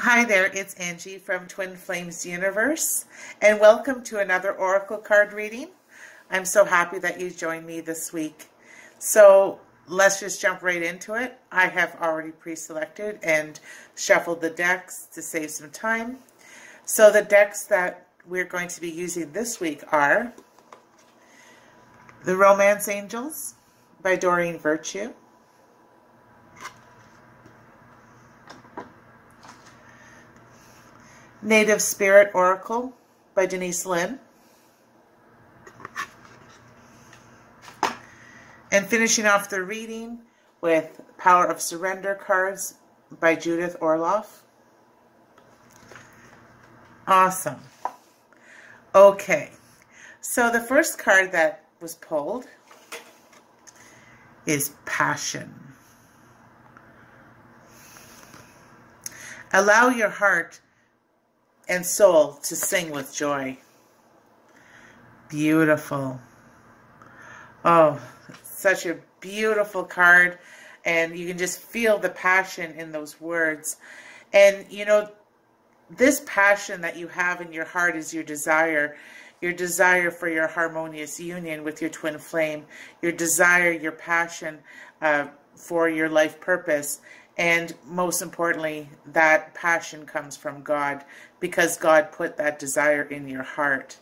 Hi there, it's Angie from Twin Flames Universe, and welcome to another Oracle card reading. I'm so happy that you joined me this week. So let's just jump right into it. I have already pre-selected and shuffled the decks to save some time. So the decks that we're going to be using this week are The Romance Angels by Doreen Virtue, Native Spirit Oracle by Denise Linn. And finishing off the reading with Power of Surrender cards by Judith Orloff. Awesome. Okay, so the first card that was pulled is Passion. Allow your heart and soul to sing with joy. Beautiful. Oh, such a beautiful card. And you can just feel the passion in those words. And, you know, this passion that you have in your heart is your desire. Your desire for your harmonious union with your twin flame. Your desire, your passion uh, for your life purpose. And most importantly, that passion comes from God because God put that desire in your heart.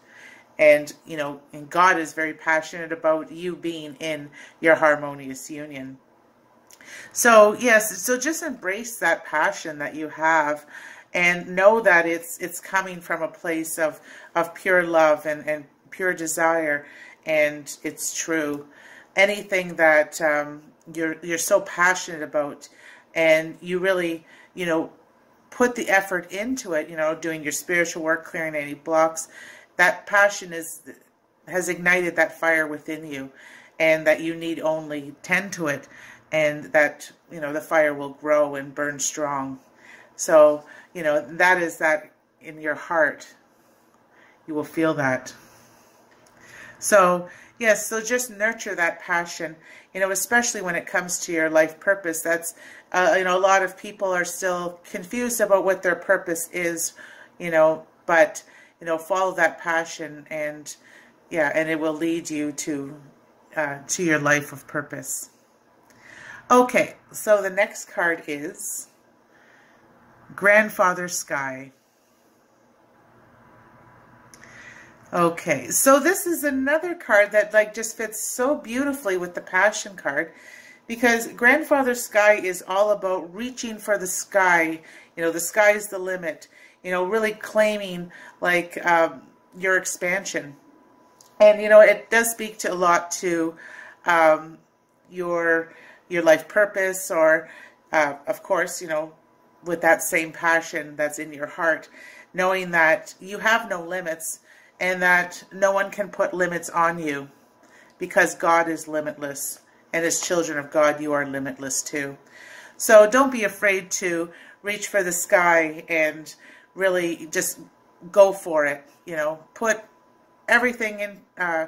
And, you know, and God is very passionate about you being in your harmonious union. So, yes, so just embrace that passion that you have and know that it's it's coming from a place of, of pure love and, and pure desire and it's true. Anything that um, you're you're so passionate about and you really, you know, put the effort into it, you know, doing your spiritual work, clearing any blocks, that passion is has ignited that fire within you and that you need only tend to it and that, you know, the fire will grow and burn strong. So, you know, that is that in your heart. You will feel that. So, yes, so just nurture that passion, you know, especially when it comes to your life purpose. That's, uh, you know, a lot of people are still confused about what their purpose is, you know, but, you know, follow that passion and, yeah, and it will lead you to, uh, to your life of purpose. Okay, so the next card is Grandfather Sky. Okay, so this is another card that like just fits so beautifully with the Passion card because Grandfather Sky is all about reaching for the sky. You know, the sky is the limit. You know, really claiming like um, your expansion. And, you know, it does speak to a lot to um, your your life purpose or, uh, of course, you know, with that same passion that's in your heart, knowing that you have no limits and that no one can put limits on you because God is limitless. And as children of God, you are limitless too. So don't be afraid to reach for the sky and really just go for it. You know, put everything in, uh,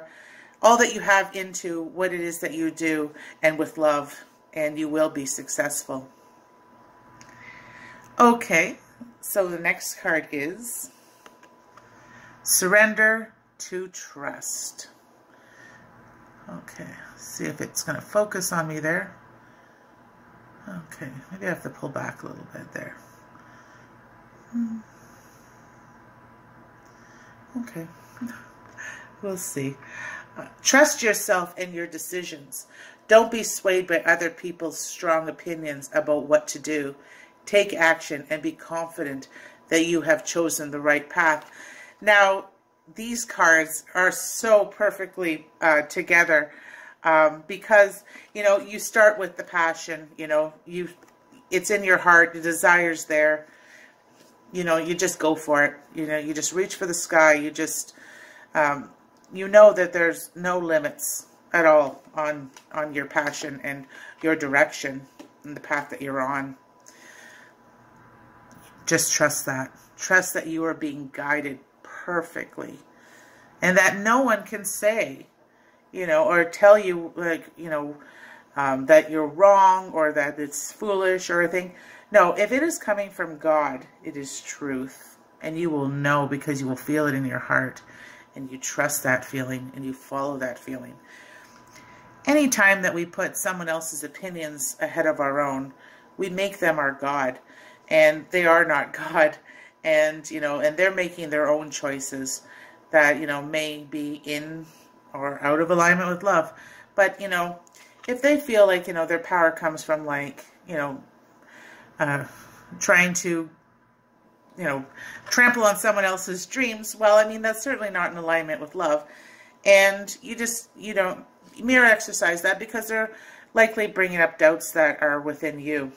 all that you have into what it is that you do and with love, and you will be successful. Okay, so the next card is Surrender to trust. Okay, see if it's going to focus on me there. Okay, maybe I have to pull back a little bit there. Hmm. Okay, we'll see. Uh, trust yourself and your decisions. Don't be swayed by other people's strong opinions about what to do. Take action and be confident that you have chosen the right path. Now, these cards are so perfectly uh, together um, because, you know, you start with the passion, you know, you it's in your heart, the desire's there, you know, you just go for it. You know, you just reach for the sky. You just, um, you know that there's no limits at all on, on your passion and your direction and the path that you're on. Just trust that. Trust that you are being guided perfectly. And that no one can say, you know, or tell you, like, you know, um, that you're wrong or that it's foolish or a thing. No, if it is coming from God, it is truth. And you will know because you will feel it in your heart. And you trust that feeling and you follow that feeling. Anytime that we put someone else's opinions ahead of our own, we make them our God. And they are not God. And, you know, and they're making their own choices that, you know, may be in or out of alignment with love. But, you know, if they feel like, you know, their power comes from like, you know, uh, trying to, you know, trample on someone else's dreams, well, I mean, that's certainly not in alignment with love. And you just, you don't mirror exercise that because they're likely bringing up doubts that are within you.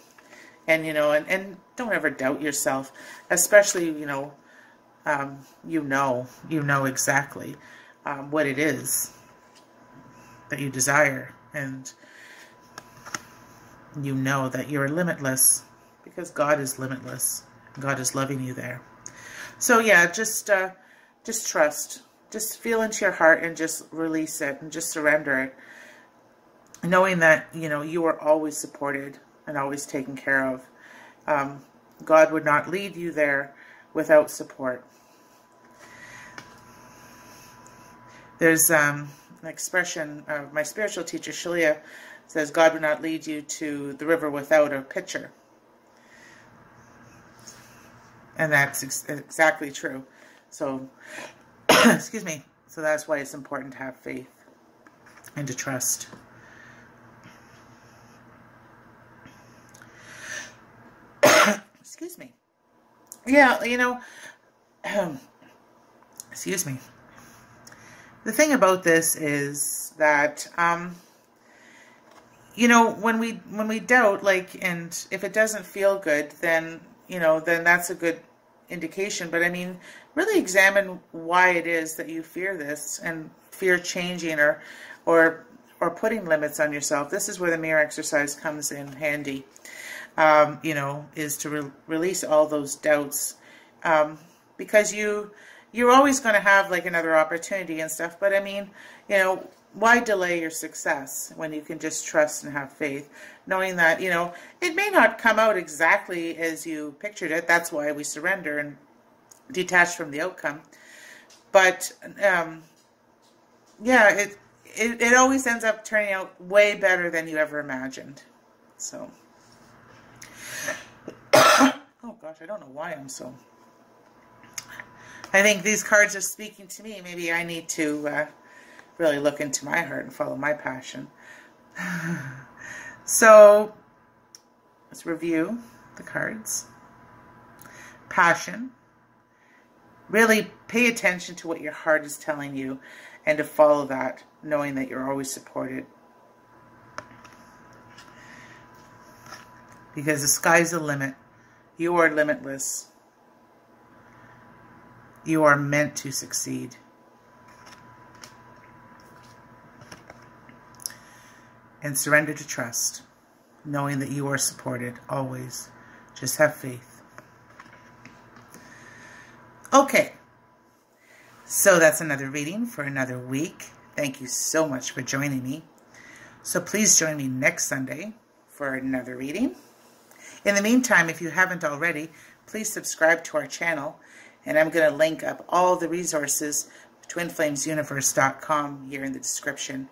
And, you know, and, and don't ever doubt yourself, especially, you know, um, you know, you know exactly um, what it is that you desire. And you know that you're limitless because God is limitless. God is loving you there. So yeah, just uh, just trust. Just feel into your heart and just release it and just surrender it. Knowing that, you know, you are always supported and always taken care of. Um, God would not lead you there without support. There's um, an expression, uh, my spiritual teacher, Shaleia, says, God would not lead you to the river without a pitcher. And that's ex exactly true. So, excuse me. So that's why it's important to have faith and to trust. Excuse me. Yeah, you know, excuse me. The thing about this is that, um, you know, when we when we doubt, like, and if it doesn't feel good, then you know, then that's a good indication. But I mean, really examine why it is that you fear this and fear changing or or or putting limits on yourself. This is where the mirror exercise comes in handy. Um, you know, is to re release all those doubts um, because you you're always going to have like another opportunity and stuff. But I mean, you know, why delay your success when you can just trust and have faith, knowing that, you know, it may not come out exactly as you pictured it. That's why we surrender and detach from the outcome. But, um, yeah, it, it, it always ends up turning out way better than you ever imagined. So, gosh, I don't know why I'm so... I think these cards are speaking to me. Maybe I need to... Uh, really look into my heart and follow my passion. so let's review the cards. Passion. Really pay attention to what your heart is telling you and to follow that, knowing that you're always supported. Because the sky's the limit. You are limitless. You are meant to succeed. and surrender to trust, knowing that you are supported always. Just have faith. Okay, so that's another reading for another week. Thank you so much for joining me. So please join me next Sunday for another reading. In the meantime, if you haven't already, please subscribe to our channel. And I'm going to link up all the resources, twinflamesuniverse.com here in the description.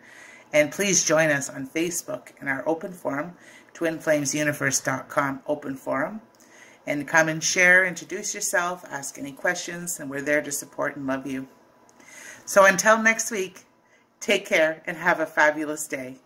And please join us on Facebook in our open forum, twinflamesuniverse.com open forum. And come and share, introduce yourself, ask any questions, and we're there to support and love you. So until next week, take care and have a fabulous day.